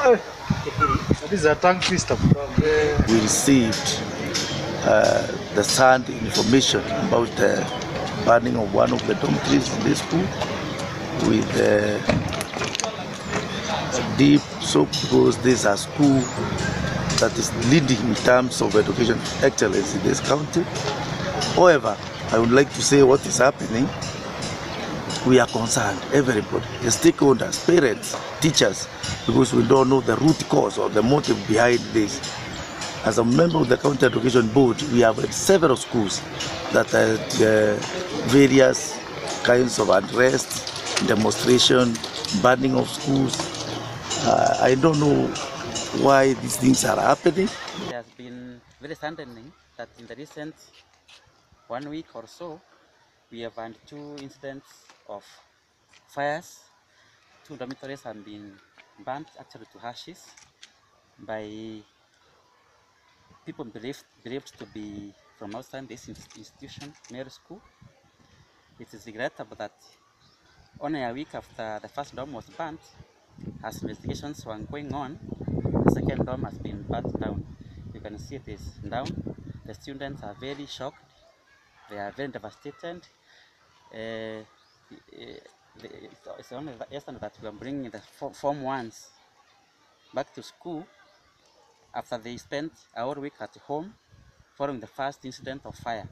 That is a tongue twister. Uh, we received uh, the sand information about the burning of one of the dormitories in this school with uh, deep soap because this is a school that is leading in terms of education excellence in this county. However, I would like to say what is happening. We are concerned, everybody, the stakeholders, parents, teachers, because we don't know the root cause or the motive behind this. As a member of the County Education Board, we have several schools that had uh, various kinds of unrest, demonstration, burning of schools. Uh, I don't know why these things are happening. It has been very saddening that in the recent one week or so, we have had two incidents of fires. Two dormitories have been burnt actually to ashes by people believed, believed to be from outside this institution, Meru School. It is regrettable that only a week after the first dorm was burnt, as investigations were going on, the second dorm has been burnt down. You can see it is down. The students are very shocked. They are very devastated. Uh, it's only yesterday that we are bringing the form ones back to school after they spent our week at home following the first incident of fire.